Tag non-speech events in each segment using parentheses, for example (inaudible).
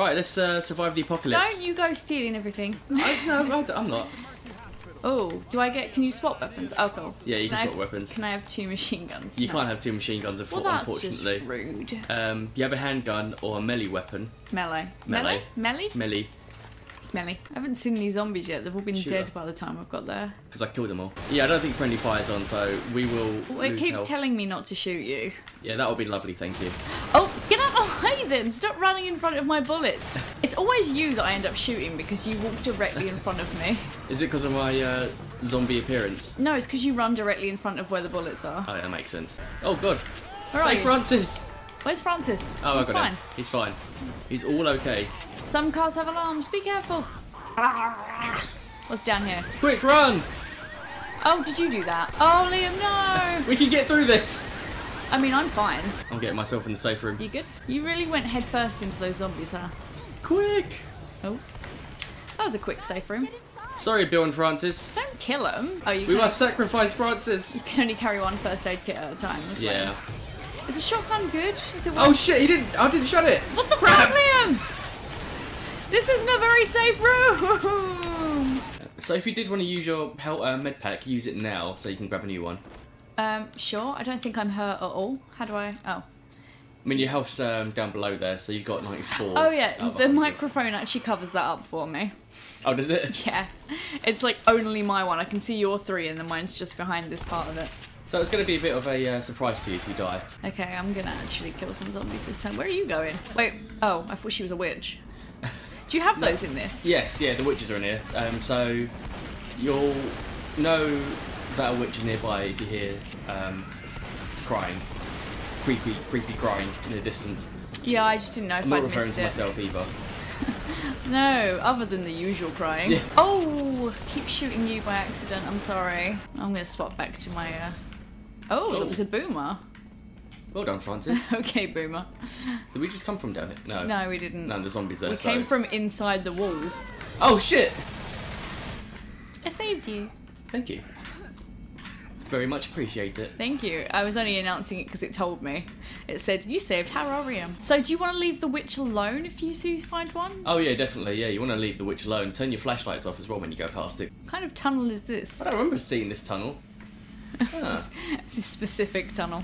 Right, let's uh, survive the apocalypse. Don't you go stealing everything. (laughs) I, no, I, I'm not. Oh, do I get? Can you swap weapons? Oh, cool. Yeah, you can I swap have- weapons. Can I have two machine guns? You No. can't have two machine guns, Well, unfor- that's just unfortunately. rude. Um, you have a handgun or a melee weapon. Melee. Melee. Melee? Melee, Smelly. I haven't seen any zombies yet. They've all been Shooter. dead by the time I've got there. because I killed them all. Yeah, I don't think friendly fire's on, so we will. Well, it keeps health. telling me not to shoot you. Yeah, that would be lovely, thank you. Oh, get out of the way then! Stop running in front of my bullets. (laughs) It's always you that I end up shooting because you walk directly in front of me. (laughs) Is it because of my uh, zombie appearance? No, it's because you run directly in front of where the bullets are. Oh, yeah, that makes sense. Oh, God. Are Say? Francis! Where's Francis? Oh, He's I got fine. him. He's fine. He's all okay. Some cars have alarms. Be careful. What's down here? Quick, run! Oh, did you do that? Oh, Liam, no! (laughs) We can get through this! I mean, I'm fine. I'm getting myself in the safe room. You good? You really went headfirst into those zombies, huh? Quick! Oh. That was a quick safe room. Sorry, Bill and Francis. Don't kill them. Oh, you We must sacrifice Francis. you can only carry one first aid kit at a time. That's Yeah. lame. Is the shotgun good? Is it Oh shit, he didn't. I didn't shut it. What the Crap. fuck, Liam? This isn't a very safe room. (laughs) So if you did want to use your hel- uh, med pack, use it now so you can grab a new one. um, sure. I don't think I'm hurt at all. How do I? Oh. I mean, your health's um, down below there, so you've got 94. Oh yeah, the microphone actually covers that up for me. Oh, does it? (laughs) Yeah, it's like only my one. I can see your three, and then mine's just behind this part of it. So it's going to be a bit of a uh, surprise to you if you die. Okay, I'm gonna actually kill some zombies this time. Where are you going? Wait. Oh, I thought she was a witch. (laughs) Do you have those in this? Yes, yeah, the witches are in here. Um, so you'll know that a witch is nearby if you hear um, crying, creepy, creepy crying in the distance. Yeah, I just didn't know if I'm not I'd referring missed to it. myself either. (laughs) No, other than the usual crying. Yeah. Oh, keep shooting you by accident. I'm sorry. I'm gonna swap back to my. Uh... Oh, Oh. that was a boomer. Well done, Francis. (laughs) okay, boomer. Did we just come from down here? No. No, we didn't. No, the zombies there. we so- came from inside the wall. Oh shit! I saved you. Thank you. Very much appreciate it. Thank you. I was only announcing it because it told me. It said, You saved Hararium. So, do you want to leave the witch alone if you see find one? Oh yeah, definitely. Yeah, you want to leave the witch alone. Turn your flashlights off as well when you go past it. What kind of tunnel is this? I don't remember seeing this tunnel. (laughs) This specific tunnel.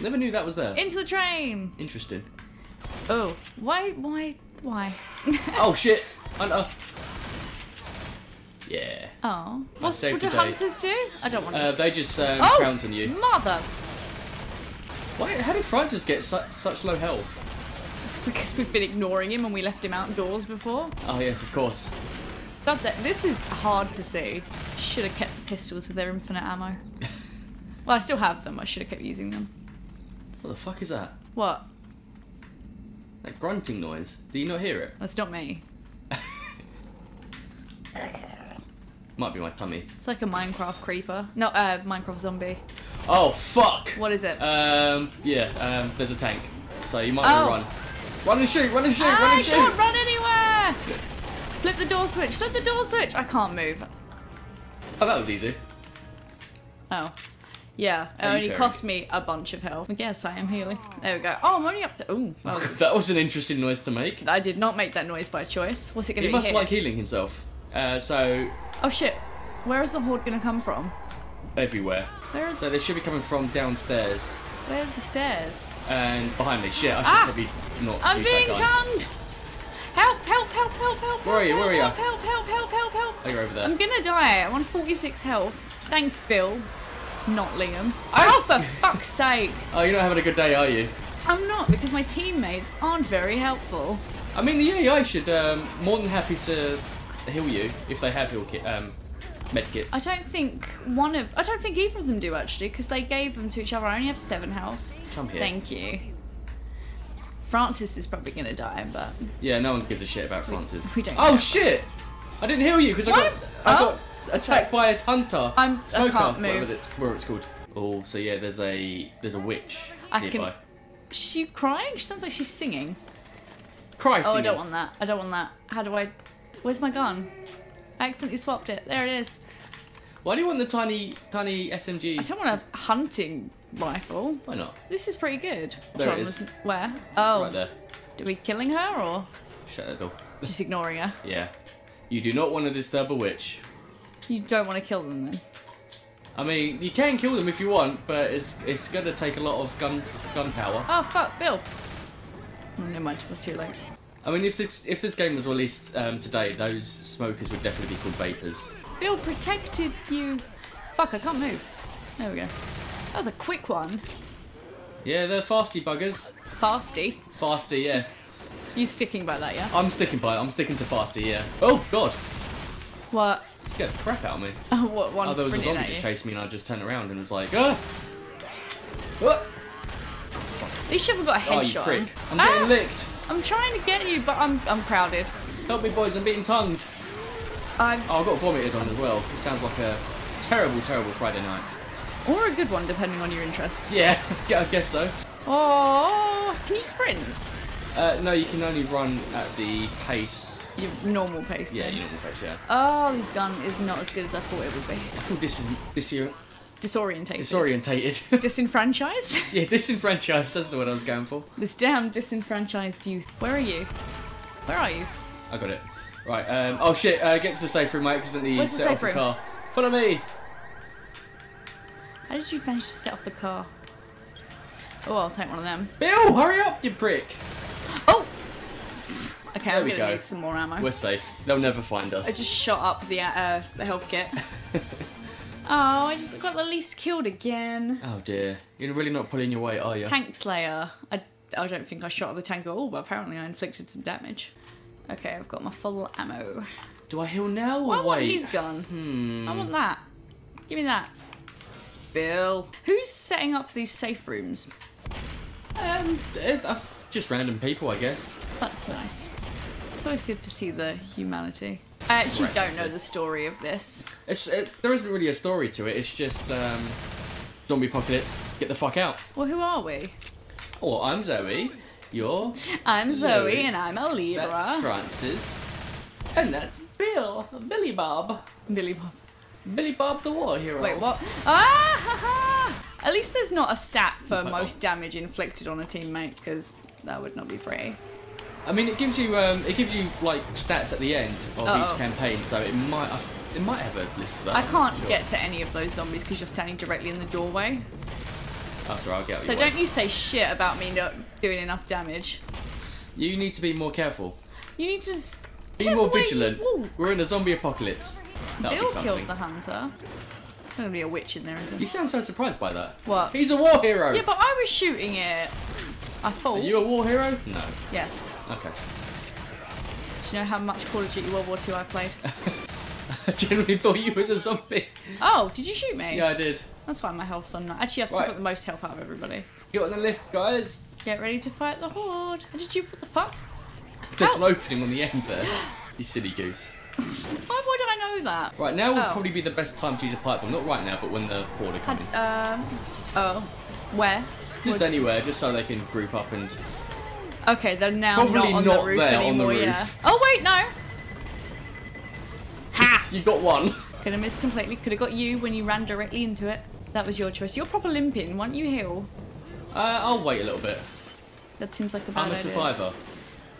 never knew that was there. Into the train! Interesting. Oh, why, why, why? (laughs) Oh shit! Hunter. Yeah. Oh, what's, what do day. hunters do? I don't want Uh, to. they just um, oh, on you. mother! Why? How did Francis get su- such low health? (laughs) Because we've been ignoring him and we left him outdoors before. Oh yes, of course. God, that this is hard to see. Should have kept the pistols with their infinite ammo. (laughs) Well, I still have them. I should have kept using them. What the fuck is that? What? That grunting noise. Do you not hear it? That's not me. (laughs) Might be my tummy. It's like a Minecraft creeper. No, uh, Minecraft zombie. Oh fuck! What is it? Um, yeah, um, there's a tank. So you might want Oh. to run. Run and shoot, run and shoot, run and shoot! run! Flip the door switch, flip the door switch! I can't move. Oh, that was easy. Oh. Yeah, it only sharing? cost me a bunch of health. I guess I am healing. There we go. Oh, I'm only up to. Ooh, well, (laughs) that was an interesting noise to make. I did not make that noise by choice. What's it gonna He be? must here? like healing himself. Uh, so, Oh shit! Where is the horde gonna come from? everywhere. Where is? So they should be coming from downstairs Where's the stairs? and behind me. Shit, I should Ah! probably not I'm being tongued. Help! Help! Help! Help! Help! Where are you? Where are you? Help! Help! Help! Help! Help! Help! Oh, you're over there. I'm gonna die. I'm on 46 health. Thanks, Bill. Not Liam. Oh, for fuck's sake! Oh, you're not having a good day, are you? I'm not because my teammates aren't very helpful. I mean, the AI should um, more than happy to heal you if they have heal kit, um, med kits. I don't think one of. I don't think either of them do actually because they gave them to each other. I only have seven health. Come here. Thank you. Francis is probably gonna die, but Yeah, no one gives a shit about Francis. we don't Oh shit! I didn't heal you because I got? I got attacked by a hunter. I'm- I can't move. Whatever it's, whatever it's called. Oh, so yeah, there's a there's a witch I can- nearby. Is she crying? She sounds like she's singing. Christ! Oh, I don't want that. I don't want that. How do I? Where's my gun? I accidentally swapped it. There it is. Why do you want the tiny tiny SMG? I don't want a hunting rifle. Why not? This is pretty good. There it was- Where? Oh, Right there. Do we killing her or Shut that door. just ignoring her? (laughs) Yeah. You do not want to disturb a witch. You don't want to kill them then? I mean, you can kill them if you want, but it's it's gonna take a lot of gun gunpowder. Oh fuck, Bill. Oh, never mind, it's too late. I mean, if this if this game was released um, today, those smokers would definitely be called vapors. Bill protected you. Fuck, I can't move. There we go. That was a quick one. Yeah, they're fasty buggers. Fasty. Fasty, yeah. You sticking by that, yeah? I'm sticking by it. I'm sticking to fasty, yeah. Oh god, What? it scared the crap out of me. (laughs) what one Oh, there was a zombie just chased me, and I just turned around and was like, ah. What? At least you haven't got a headshot. Oh, you prick! I'm Ah! getting licked. I'm trying to get you, but I'm I'm crowded. Help me, boys! I'm being tongued. I'm Oh, I got vomited on as well. It sounds like a terrible, terrible Friday night. Or a good one depending on your interests. Yeah, (laughs) I guess so. Oh, can you sprint? Uh, no, you can only run at the pace. Your normal pace. Yeah, then. you normal pace. Yeah. Oh, this gun is not as good as I thought it would be. I thought this is this year Disorientated. disorientated. (laughs) Disenfranchised? (laughs) yeah, disenfranchised. That's the word I was going for. this damn disenfranchised youth. Where are you? Where are you? I got it. Right. Um, oh shit! Uh, get to the safe room. I accidentally Where's the set off the car. Follow me. How did you manage to set off the car? Oh, I'll take one of them. Bill, hurry up, you prick. Oh! Okay, There I'm we gonna go. need some more ammo. We're safe. They'll never find us. I just shot up the uh, the health kit. (laughs) oh, I just got the least killed again. Oh dear. You're really not pulling your weight, are you? Tank Slayer. I, I don't think I shot at the tank at all, but apparently I inflicted some damage. Okay, I've got my full ammo. Do I heal now or Well, I want wait? his gun. Hmm. I want that. Give me that. Bill. Who's setting up these safe rooms? Um, uh, just random people, I guess. That's nice. It's always good to see the humanity. I actually Right, don't know so- the story of this. It's it, there isn't really a story to it. It's just um, zombie apocalypse. Get the fuck out. Well, who are we? Oh, I'm Zoe. You're. I'm Zoe and I'm a Libra. That's Francis. And that's Bill. Billy Bob. Billy Bob. Billy Bob the war hero. Wait, what? Ah! Ha, ha. At least there's not a stat for most what? damage inflicted on a teammate, because that would not be pretty. I mean, it gives you um, it gives you like stats at the end of Uh-oh. each campaign, so it might it might have a list of that. I can't sure. get to any of those zombies because you're standing directly in the doorway. Oh, sorry, I'll get. So don't you say shit about me not doing enough damage. You need to be more careful. You need to Be more vigilant. We're in a zombie apocalypse. That'll Bill killed the hunter. There's gonna be a witch in there, isn't it? You sound so surprised by that. What? He's a war hero. Yeah, but I was shooting it. I Are thought. you a war hero? No. Yes. Okay. Do you know how much Call of Duty World War II I played? (laughs) I genuinely thought you was a zombie. Oh, did you shoot me? Yeah, I did. That's why my health's on. Actually, I've still Right. got the most health out of everybody. Get on the lift, guys. Get ready to fight the horde. How did you? What the fuck? There's Ow. an opening on the end there. You silly goose. (laughs) Why would I know that? Right, now would Oh. probably be the best time to use a pipe bomb. Not right now, but when the horde are coming. um. Oh. Where? Just Would- anywhere, just so they can group up and. Okay, they're now Probably not on not the roof there on the anymore. roof. Yeah. Oh wait, no. Ha! You got one. Could have missed completely. Could have got you when you ran directly into it. That was your choice. You're proper limping. Why don't you heal? Uh, I'll wait a little bit. That seems like a bad idea. I'm a idea. survivor.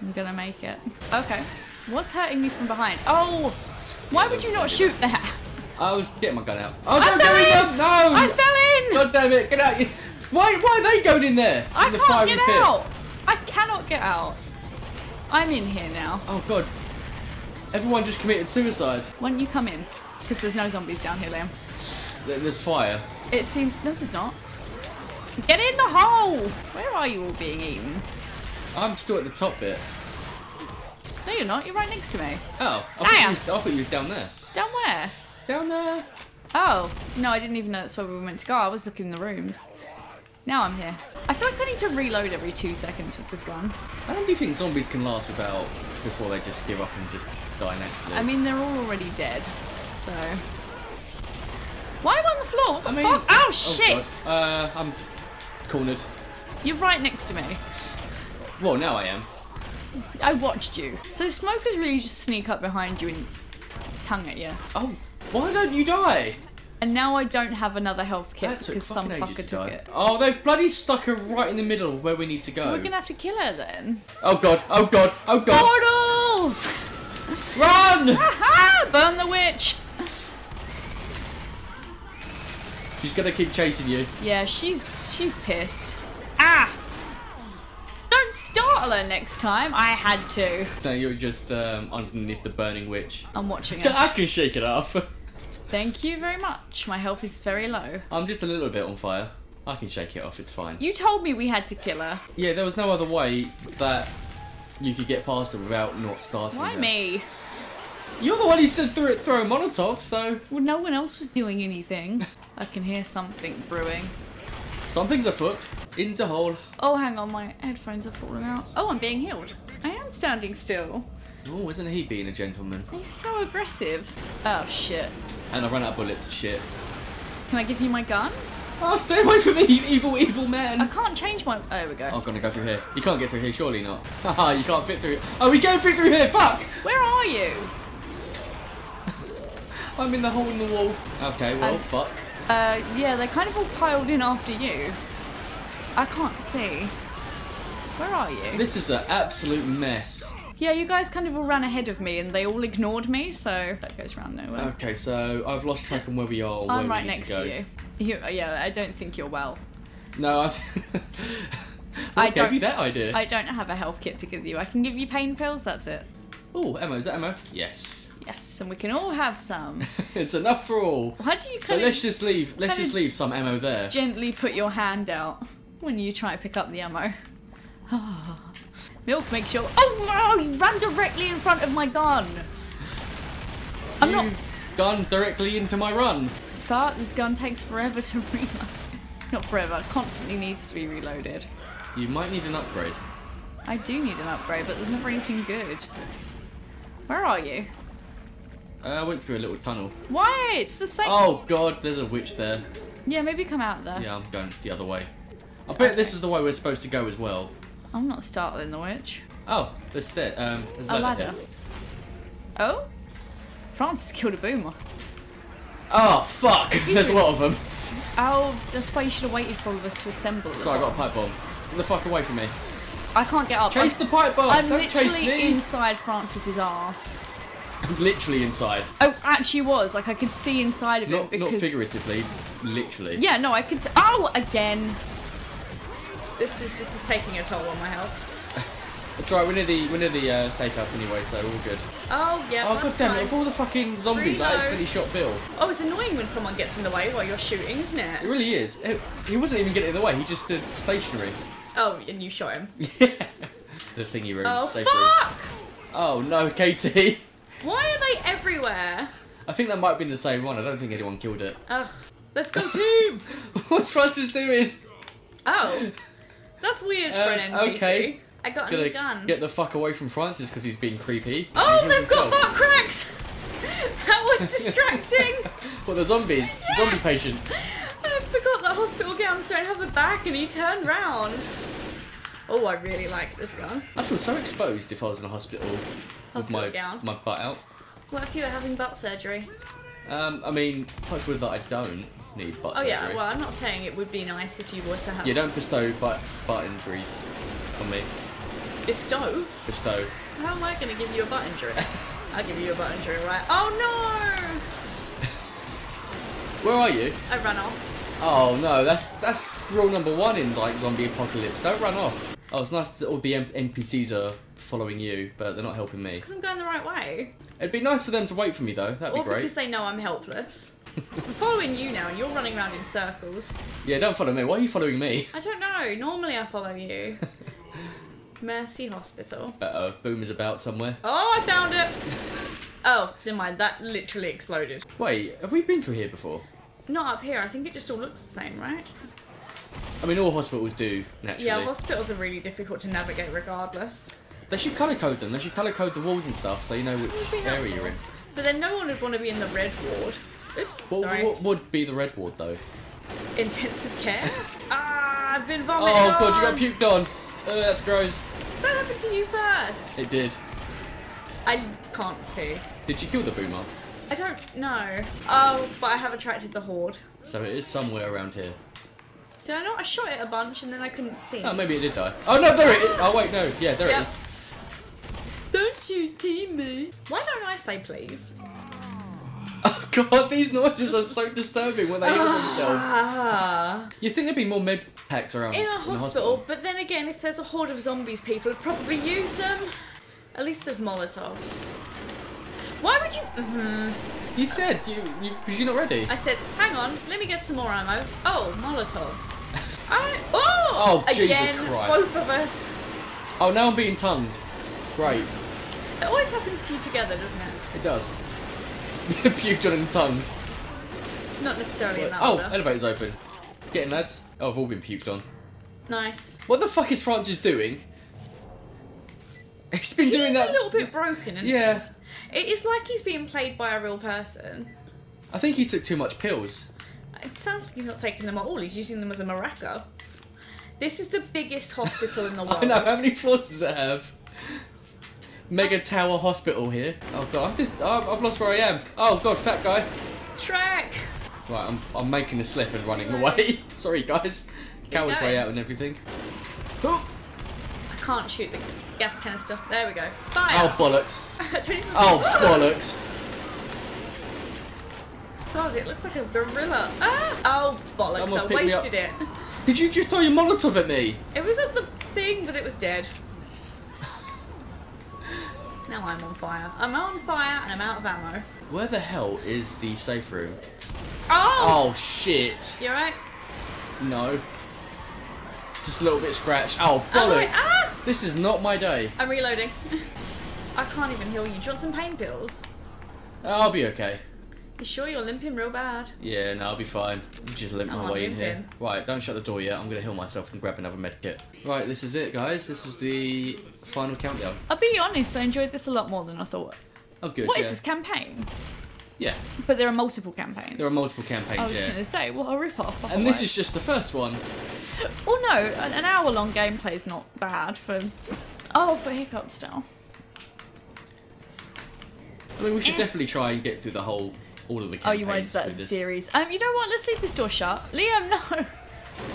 I'm gonna make it. Okay. What's hurting me from behind? Oh! Why would you not shoot that? I was getting my gun out. Oh, I fell in in! No! I fell in! God damn it! Get out! Why? Why are they going in there? I in the can't get pit? out! I cannot get out. I'm in here now. Oh god! Everyone just committed suicide. Why don't you come in? Because there's no zombies down here, Liam. There's fire. It seems. No, there's not. Get in the hole! Where are you all being eaten? I'm still at the top bit. No, you're not. You're right next to me. Oh, I thought, you was, I thought you was down there. Down where? Down there. Oh, no, I didn't even know that's where we were meant to go. I was looking in the rooms. Now I'm here. I feel like I need to reload every two seconds with this gun. How long do you think zombies can last without before they just give up and just die naturally? I mean, they're all already dead, so. Why am I on the floor? What the I mean- fuck? Oh, oh, shit! God. Uh, I'm cornered. You're right next to me. Well, now I am. I watched you. So smokers really just sneak up behind you and tongue at you. Oh, why don't you die? And now I don't have another health kit because some fucker to took it. Oh, they've bloody stuck her right in the middle where we need to go. We're gonna have to kill her then. Oh god, oh god, oh god. Portals! Run! Burn the witch! She's gonna keep chasing you. Yeah, she's she's pissed. Ah! Don't startle her next time. I had to. No, you're just um, underneath the burning witch. I'm watching her. (laughs) I can shake it off. Thank you very much. My health is very low. I'm just a little bit on fire. I can shake it off, it's fine. You told me we had to kill her. Yeah, there was no other way that you could get past it without not starting Why her. me? You're the one who said throw, throw a Molotov, so Well, no one else was doing anything. I can hear something brewing. Something's afoot. Into hole. Oh, hang on, my headphones are falling out. Oh, I'm being healed. I am standing still. Oh, isn't he being a gentleman? He's so aggressive. Oh, shit. And I ran out of bullets. Shit. Can I give you my gun? Oh, stay away from me, you evil, evil man. I can't change my. Oh, there we go. I'm gonna go through here. You can't get through here, surely not. (laughs) Haha, you can't fit through. Oh, we go through through here. Fuck! Where are you? (laughs) I'm in the hole in the wall. Okay, well, Um, fuck. Uh, yeah, they're kind of all piled in after you. I can't see. Where are you? This is an absolute mess. Yeah, you guys kind of all ran ahead of me and they all ignored me, so that goes round nowhere. Okay, so I've lost track on where we are. I'm right next to, to you. you. Yeah, I don't think you're well. No, I. (laughs) I I gave don't- you that idea. I don't have a health kit to give you. I can give you pain pills, that's it. Oh, Emma, is that Emma? Yes. Yes, and we can all have some. (laughs) it's enough for all. Why do you But kind let's just leave. Let's just leave some ammo there. gently put your hand out when you try to pick up the ammo? (sighs) Milk, make sure. Oh no! You ran directly in front of my gun. I'm you not. gone directly into my run. Fart. This gun takes forever to (laughs) reload. Not forever. Constantly needs to be reloaded. You might need an upgrade. I do need an upgrade, but there's never anything good. Where are you? Uh, I went through a little tunnel. Why? It's the same. Oh god, there's a witch there. Yeah, maybe come out there. Yeah, I'm going the other way. I bet this is the way we're supposed to go as well. I'm not startling the witch. Oh, there's there. Um, there's A ladder. ladder. Oh? Francis killed a boomer. Oh fuck! (laughs) there's a lot of them. Oh, that's why you should have waited for all of us to assemble. So I got a pipe bomb. Get the fuck away from me. I can't get up. Chase I'm, the pipe bomb. I'm Don't literally chase me. inside Francis's ass. Literally inside. Oh, actually was. Like I could see inside of Not it because. not figuratively, literally. Yeah, no, I could. T- oh, again. This is this is taking a toll on my health. It's alright. We're near the we're near the uh, safe house anyway, so all good. Oh yeah, oh god damn it! Of all the fucking zombies, I accidentally shot Bill. Oh, it's annoying when someone gets in the way while you're shooting, isn't It it? really is. It- he wasn't even getting in the way. He just stood stationary. Oh, and you shot him. Yeah. (laughs) The thingy room. Oh safe room. fuck! Oh no, Katie. (laughs) Why are they everywhere? I think that might be the same one. I don't think anyone killed it. Ugh. Let's go (laughs) team. (laughs) What's Francis doing? oh, that's weird for an NPC. okay. I got a Gonna new gun. get the fuck away from Francis because he's being creepy. Oh, they've killed got himself. butt cracks! (laughs) that was distracting! What the zombies? The zombie patients. I forgot that hospital gowns don't have a back and he turned round. Oh, I really like this gun. I feel so exposed if I was in a hospital Hospital my gown. my butt out. What if you were having butt surgery? Um, I mean, touch wood that I don't need butt Oh surgery. yeah, well I'm not saying it would be nice if you were to have You don't bestow butt butt injuries on me. bestow. Bestow. How am I gonna give you a butt injury? (laughs) I'll give you a butt injury, right? Oh no! Where are you? I ran off. Oh no, that's that's rule number one in like zombie apocalypse. Don't run off. Oh, it's nice that all the M- NPCs are following you, but they're not helping me. Because I'm going the right way. It'd be nice for them to wait for me though. That'd Or be great. because they know I'm helpless. (laughs) I'm following you now and you're running around in circles. Yeah, don't follow me. Why are you following me? I don't know. Normally I follow you. (laughs) Mercy Hospital. Uh oh, boom is about somewhere. Oh, I found it! Oh, never mind. That literally exploded. Wait, have we been through here before? Not up here. I think it just all looks the same, right? I mean, all hospitals do naturally. Yeah, hospitals are really difficult to navigate regardless. They should color code them. They should color code the walls and stuff so you know which area you're in. But then no one would want to be in the red ward. Oops, What, sorry. what would be the red ward though? Intensive care? (laughs) ah, I've been vomited Oh god, you got puked on. Oh, that's gross. That happened to you first. It did. I can't see. Did you kill the boomer? I don't know. Oh, but I have attracted the horde. So it is somewhere around here. Did I not? I shot it a bunch and then I couldn't see. Oh, maybe it did die. Oh no, there it is. Oh wait, no. Yeah, there Yep. it is. Don't you team me. Why don't I say please? (laughs) Oh god, these noises are so disturbing when they heal themselves. Ah. You think there'd be more med packs around In a the hospital, but then again, if there's a horde of zombies, people have probably used them. At least there's Molotovs. Why would you? Mhm. You said you you because you're not ready. I said, hang on, let me get some more ammo. Oh, Molotovs. (laughs) I, oh! Oh, Jesus Christ. both of us. Oh, now I'm being tongued. Great, It always happens to you together, doesn't it? it does. It's been (laughs) puked on and tongued. Not necessarily in that Oh, order. elevator's open. Getting lads. Oh, I've all been puked on. Nice. What the fuck is Francis doing? He's been doing He's that. a little bit broken, and Yeah, it is like he's being played by a real person. I think he took too much pills. It sounds like he's not taking them at all. He's using them as a maraca. This is the biggest hospital in the world. (laughs) I know. How many floors does it have? Mega Tower Hospital here. Oh god, I've just oh, I've lost where I am. Oh god, fat guy. Shrek. Right, I'm I'm making a slip and running away. (laughs) Sorry guys. Coward's way going. out and everything. Oh, I can't shoot the gas canister. There we go. Fire. oh bollocks. (laughs) I don't even- Oh bollocks. God, it looks like a gorilla. Ah! Oh, bollocks. Someone I wasted it. (laughs) Did you just throw your Molotov at me? It was at the thing, but it was dead. I'm on fire. I'm on fire and I'm out of ammo. Where the hell is the safe room? Oh! Oh shit. You alright? No. Just a little bit scratched. Oh Oh, bollocks. ah! This is not my day. I'm reloading. (laughs) I can't even heal you. Do you want some pain pills? I'll be okay. You sure you're limping real bad? Yeah, no, I'll be fine. I'll just limp I'm my not way in here. Right, don't shut the door yet. I'm gonna heal myself and grab another med kit. Right, this is it, guys. This is the final countdown. I'll be honest, I enjoyed this a lot more than I thought. Oh, good. What yeah. is this campaign? Yeah, But there are multiple campaigns. there are multiple campaigns. I was yeah. going to say, what a rip-off. And this otherwise. is just the first one. (laughs) Oh no, an, an hour-long gameplay is not bad for. Oh, for hiccup style. I mean, we should definitely try and get through the whole, all of the Oh, you wanted that as a series. Um, you know what? Let's leave this door shut. Liam, no.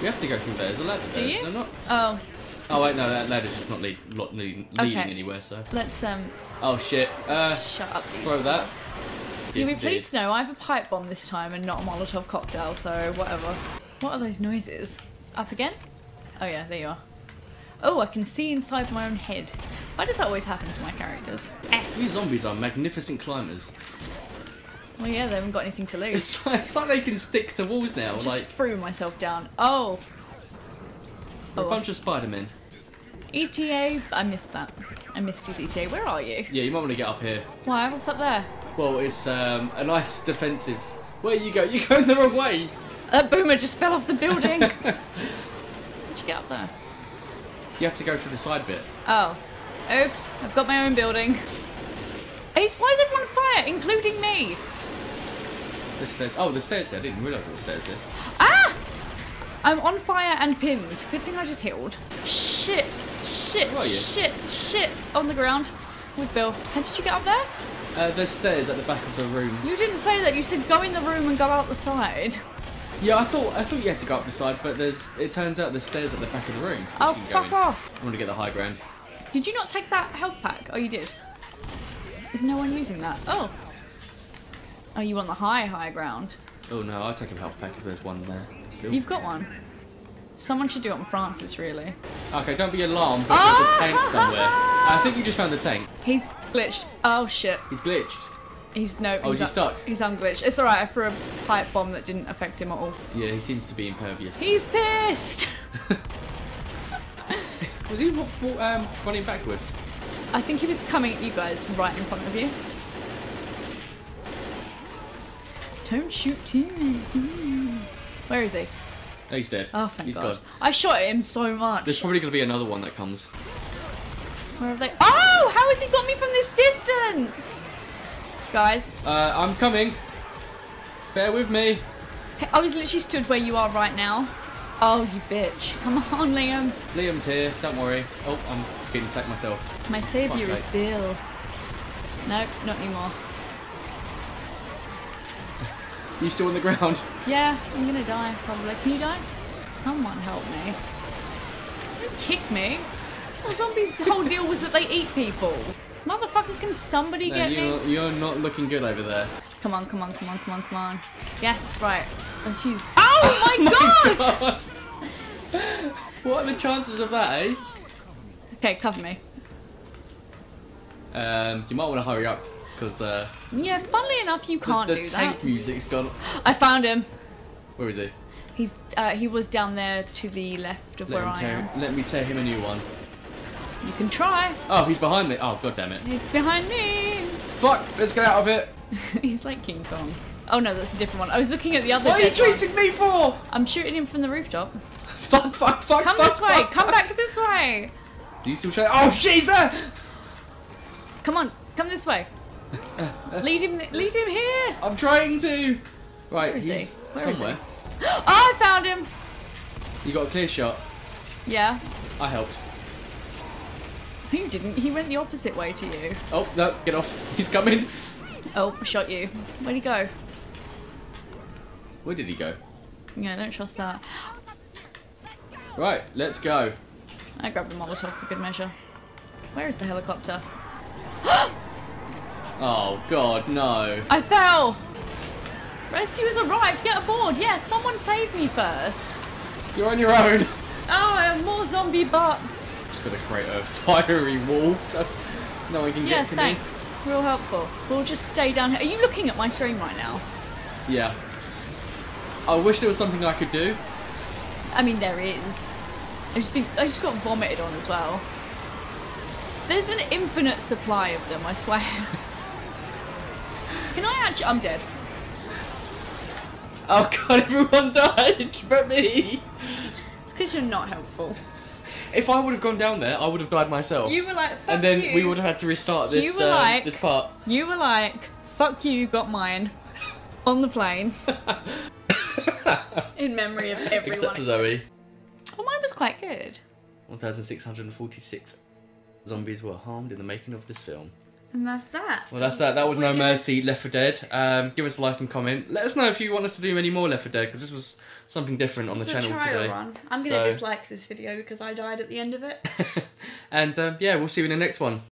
We have to go through there. There's a ladder there. Do you? there not? Oh, Oh wait, no, that ladder's just not lead, not leading, leading Okay. anywhere. So. let's um Oh shit. Uh, shut up. These throw that. You'll be pleased to know I have a pipe bomb this time and not a Molotov cocktail, so whatever. What are those noises? Up again? Oh yeah, there you are. Oh, I can see inside my own head. Why does that always happen to my characters? These zombies are magnificent climbers. Well, yeah, they haven't got anything to lose. It's like, it's like they can stick to walls now. Just like threw myself down. Oh. we're a Oh. bunch of Spider-Men. ETA. I missed that. I missed his ETA. Where are you? Yeah, you might want to get up here. Why? What's up there? Well, it's um, a nice defensive. Where you go? (laughs) You're going the wrong way. That boomer just fell off the building. (laughs) How'd you get up there? You have to go through the side bit. Oh. Oops. I've got my own building. Why is everyone on fire, including me? The stairs. Oh, the stairs there. I didn't realise there were stairs there. Ah! I'm on fire and pinned. Good thing I just healed. Shit. Shit. Shit. Shit. On the ground. With Bill. How did you get up there? Uh, there's stairs at the back of the room. You didn't say that. You said go in the room and go out the side. Yeah, I thought I thought you had to go up the side, but there's. It turns out there's stairs at the back of the room. Oh, you can go fuck in. off. I want to get the high ground. Did you not take that health pack? Oh, you did. Is no one using that? Oh. Oh, you want the high, high ground. Oh no, I'll take a health pack if there's one there. Still. You've got one. Someone should do it on Francis, really. Okay, don't be alarmed, but there's a Ah! tank somewhere. I think you just found the tank. He's glitched. Oh, shit. He's glitched. He's no. Oh, is he's he stuck? He's unglitched. It's alright. I threw a pipe bomb that didn't affect him at all. Yeah, he seems to be impervious. He's pissed. (laughs) (laughs) Was he um, running backwards? I think he was coming at you guys right in front of you. Don't shoot. Mm. Where is he? Oh, he's dead. Oh, thank He's God. gone. I shot him so much. There's probably going to be another one that comes. Where have they? Oh, how has he got me from this distance? Guys, Uh, I'm coming. Bear with me. I was literally stood where you are right now. Oh, you bitch. Come on, Liam. Liam's here. Don't worry. Oh, I'm being attacked myself. My saviour is. Bill. No, not anymore. You still on the ground? Yeah, I'm gonna die probably. Can you die? Someone help me. Don't kick me. The zombies' whole deal was that they eat people. Motherfucker, can somebody No, get you're, me? you're not looking good over there. Come on, come on, come on, come on, come on. Yes, right. Let's use. (laughs) Oh my god! God! what are the chances of that, eh? Okay, cover me. Um, you might want to hurry up because uh, Yeah, funnily enough, you can't the do tank that. music's gone. I found him. Where is he? He's uh, he was down there to the left of Let, where I am. let me tear him a new one. You can try. Oh, he's behind me. Oh, god damn it. It's behind me. Fuck! Let's get out of it. (laughs) He's like King Kong. Oh no, that's a different one. I was looking at the other. What are you dead one. chasing me for? I'm shooting him from the rooftop. Fuck! Fuck! Fuck! Come fuck, this way. fuck, Come fuck. back this way. Do you still show? Oh, she's there. Come on. Come this way. (laughs) lead him. Lead him here. I'm trying to. Right, Where is he? he's Where is he? somewhere. (gasps) Oh, I found him. You got a clear shot. Yeah. I helped. You didn't. He went the opposite way to you. Oh no! Get off! (laughs) He's coming. Oh, shot you. Where'd he go? Where did he go? Yeah, don't trust that. Right, let's go. I grabbed the Molotov for good measure. Where is the helicopter? (gasps) (gasps) Oh god, no. I fell! Rescuers arrived! Get aboard! Yes, someone save me first! You're on your own. Oh, I have more zombie butts! Just gotta create a (laughs) fiery wall so no one can Yeah, get to me. Yeah, thanks. Real helpful. We'll just stay down here. Are you looking at my screen right now? Yeah. I wish there was something I could do. I mean, there is. I just been, I just got vomited on as well. There's an infinite supply of them, I swear. (laughs) Can I actually? I'm dead. Oh god, (laughs) everyone died but me. It's because you're not helpful. If I would have gone down there, I would have died myself. You were like, fuck and then you. we would have had to restart this You were uh, like- this part. You were like, fuck you, got mine. On the plane. (laughs) In memory of everyone. Except for Zoe. Oh, mine was quite good. 1,646 zombies were harmed in the making of this film. And that's that. Well, that's that. That was We're No gonna- Mercy Left 4 Dead. Um, give us a like and comment. Let us know if you want us to do any more Left 4 Dead because this was something different on It's the channel today. run. I'm gonna So- dislike this video because I died at the end of it. (laughs) and um, yeah, we'll see you in the next one.